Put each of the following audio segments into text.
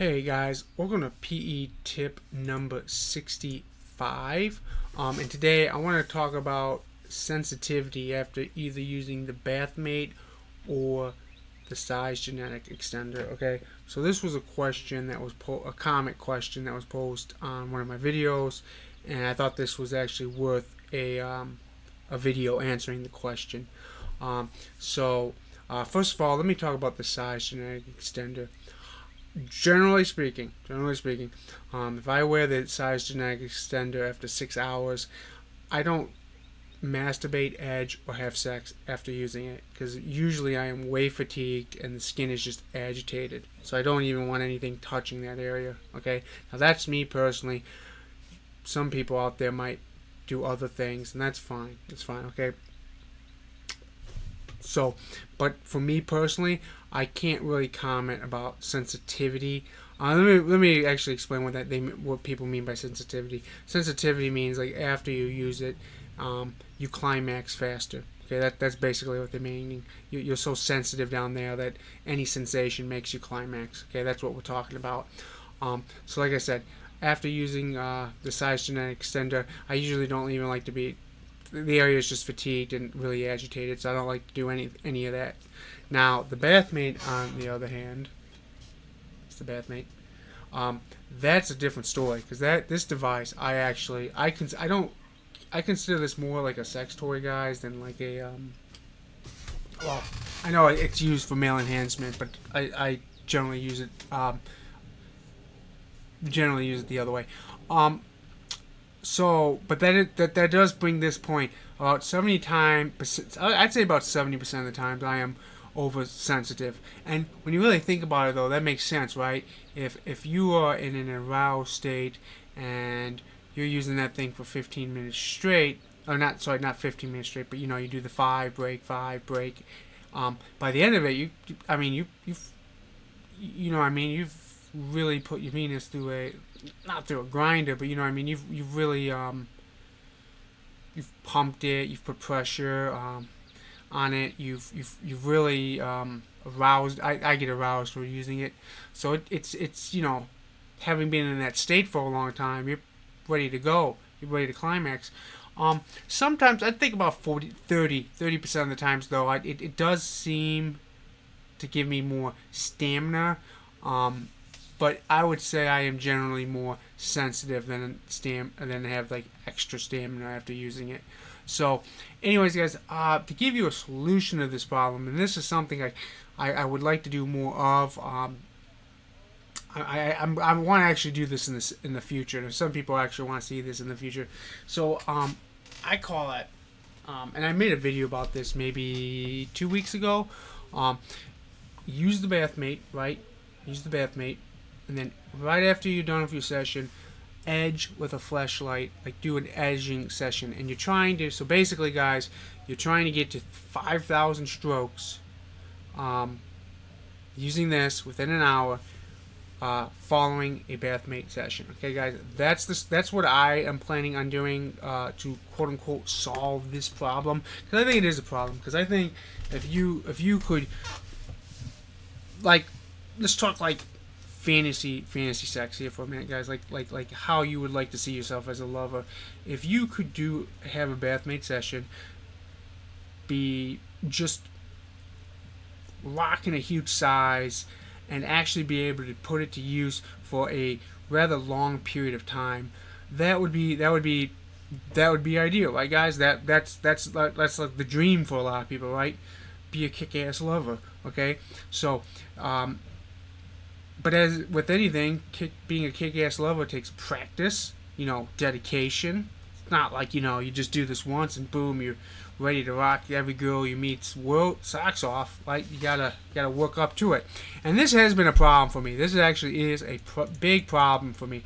Hey guys, welcome to PE tip number 65. Um, and today I want to talk about sensitivity after either using the Bathmate or the SizeGenetic extender. Okay, so this was a question that was a comment question that was posed on one of my videos, and I thought this was actually worth a um, a video answering the question. Um, so uh, first of all, let me talk about the SizeGenetic extender generally speaking, generally speaking, um, if I wear the SizeGenetic extender after six hours, I don't masturbate, edge, or have sex after using it because usually I am way fatigued and the skin is just agitated. So I don't even want anything touching that area. Okay, now that's me personally. Some people out there might do other things, and that's fine. It's fine. Okay. So, but for me personally, I can't really comment about sensitivity. Uh, let me let me actually explain what that they what people mean by sensitivity. Sensitivity means like after you use it, um, you climax faster. Okay, that that's basically what they're meaning. You, you're so sensitive down there that any sensation makes you climax. Okay, that's what we're talking about. Um, so like I said, after using uh, the SizeGenetic extender, I usually don't even like to be the area is just fatigued and really agitated, so I don't like to do any any of that. Now, the bathmate, on the other hand, it's the bathmate. Um, that's a different story because that this device, I actually, I can, I don't, I consider this more like a sex toy, guys, than like a. Um, well, I know it's used for male enhancement, but I, I generally use it. Um, generally use it the other way. Um, so, but that, it, that that does bring this point about seventy times. I'd say about seventy percent of the times I am oversensitive. And when you really think about it, though, that makes sense, right? If if you are in an aroused state and you're using that thing for 15 minutes straight, or not, sorry, not 15 minutes straight, but you know, you do the five break, five break. Um, by the end of it, you, I mean, you, you, you know, I mean, you've really put your penis through a, not through a grinder, but you know, what I mean, you've, you've really, um, you've pumped it, you've put pressure, um, on it. You've you've you've really um, aroused. I, I get aroused for using it. So it, it's it's you know, having been in that state for a long time, you're ready to go. You're ready to climax. Um, sometimes I think about 40, 30, 30 percent of the times though, I, it it does seem to give me more stamina. Um, but I would say I am generally more sensitive than stam than have like extra stamina after using it. So, anyways, guys, uh, to give you a solution to this problem, and this is something I, I, I would like to do more of. Um, I, I, I want to actually do this in this in the future. And some people actually want to see this in the future. So um, I call it, um, and I made a video about this maybe two weeks ago. Um, use the bathmate, right? Use the bathmate, and then right after you're done with your session, edge with a Fleshlight, like do an edging session, and you're trying to. So basically, guys, you're trying to get to 5,000 strokes um, using this within an hour. Uh, following a bathmate session. Okay, guys, that's this. That's what I am planning on doing uh, to quote unquote solve this problem. Because I think it is a problem. Because I think if you if you could like let's talk like fantasy fantasy sex here for a minute, guys. Like like like how you would like to see yourself as a lover. If you could do have a bathmate session, be just rocking a huge size, and actually be able to put it to use for a rather long period of time, that would be that would be that would be ideal, right, guys? That that's that's that's like the dream for a lot of people, right? Be a kick-ass lover, okay? So, um, but as with anything, kick, being a kick-ass lover takes practice, you know, dedication. It's not like you know you just do this once and boom, you're ready to rock every girl you meet's world socks off. Like You gotta you gotta work up to it. And this has been a problem for me. This actually is a big problem for me.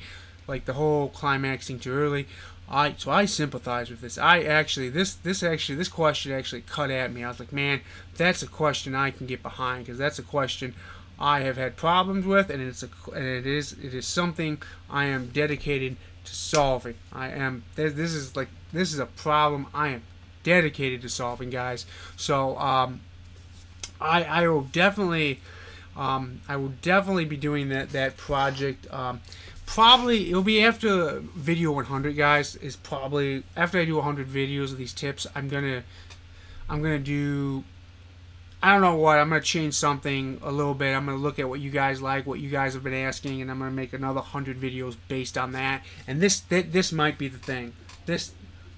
Like the whole climaxing too early. I so I sympathize with this. I actually this this actually this question actually cut at me. I was like, man, that's a question I can get behind because that's a question I have had problems with, and it's a, and it is it is something I am dedicated to solving. I am this is like this is a problem I am dedicated to solving, guys. So um, I I will definitely Um, I will definitely be doing that that project. Um, probably it'll be after video 100, guys. Is probably after I do 100 videos of these tips. I'm gonna I'm gonna do I don't know what. I'm gonna change something a little bit. I'm gonna look at what you guys like, what you guys have been asking, and I'm gonna make another hundred videos based on that. And this th- this might be the thing. This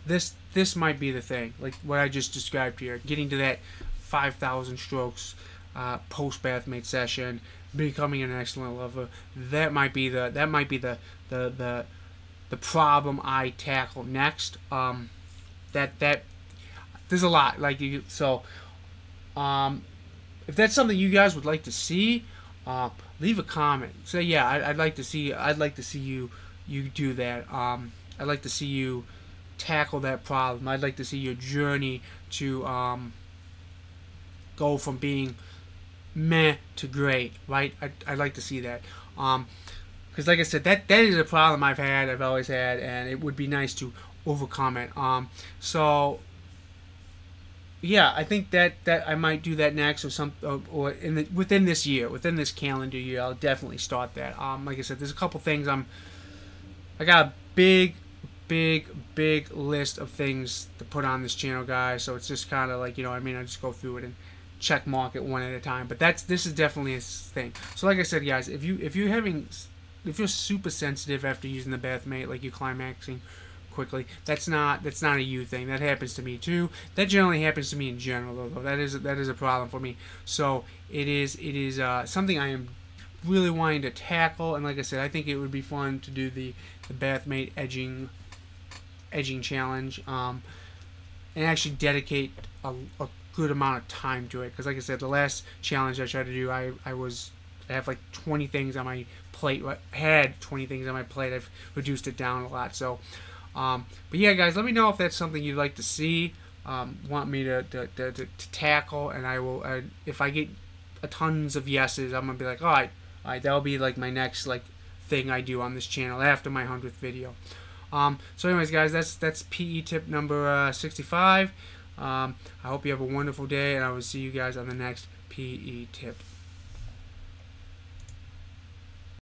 this this might be the thing. Like what I just described here, getting to that 5,000 strokes uh, post bathmate session, becoming an excellent lover. That might be the that might be the the the the problem I tackle next. Um, that that there's a lot like you so um, if that's something you guys would like to see, uh, leave a comment. Say yeah, I'd, I'd, like to see. I'd like to see you you do that. Um, I'd like to see you tackle that problem. I'd like to see your journey to um, go from being meh to great. Right? I'd, I'd like to see that. Um, because like I said, that that is a problem I've had. I've always had, and it would be nice to overcome it. Um, so yeah, I think that, that I might do that next or some or, or in the, within this year, within this calendar year, I'll definitely start that. Um, like I said, there's a couple things I'm. I got a big, big, big list of things to put on this channel, guys. So it's just kind of like you know, I mean, I just go through it and check mark it one at a time. But that's this is definitely a thing. So like I said, guys, if you if you're having if you're super sensitive after using the bathmate, like you're climaxing quickly. That's not that's not a you thing. That happens to me too. That generally happens to me in general though. That is that is a problem for me. So it is it is uh, something I am really wanting to tackle. And like I said, I think it would be fun to do the the bathmate edging edging challenge. Um, and actually dedicate a, a good amount of time to it. Because like I said, the last challenge I tried to do, I I was I have like 20 things on my plate. I Had 20 things on my plate. I've reduced it down a lot. So um, but yeah, guys, let me know if that's something you'd like to see, um, want me to, to, to, to, tackle, and I will. Uh, if I get a tons of yeses, I'm gonna be like, all right, all right, that'll be like my next like thing I do on this channel after my hundredth video. Um, so, anyways, guys, that's that's PE tip number uh, 65. Um, I hope you have a wonderful day, and I will see you guys on the next PE tip.